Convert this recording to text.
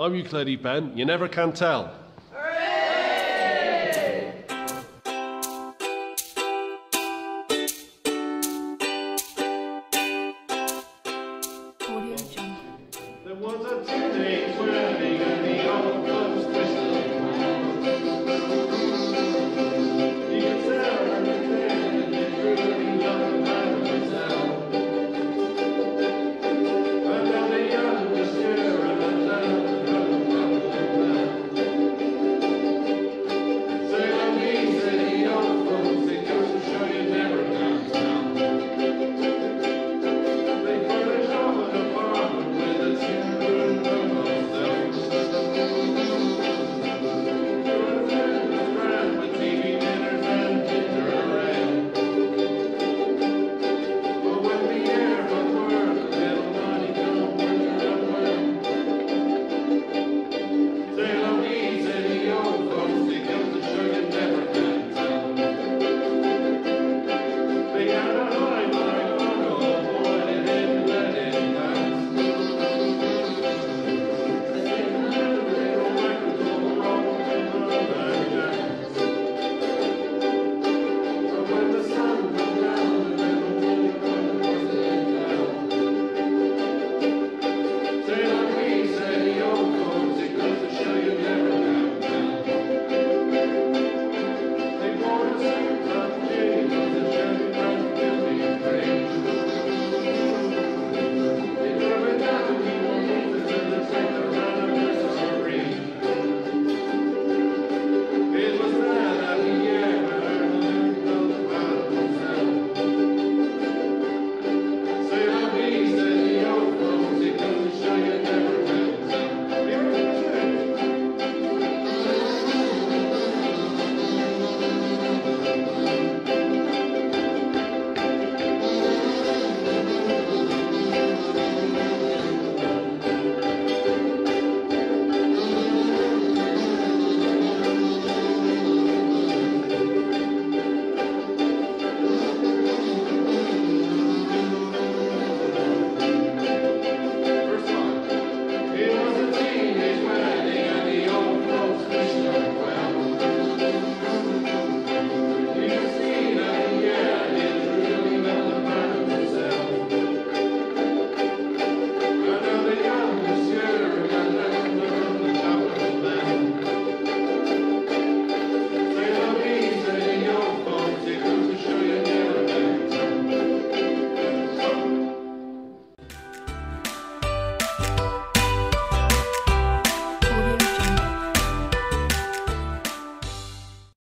I'm Euclid Ben. You never can tell. Audio Jungle. There was a two-day twirling and the old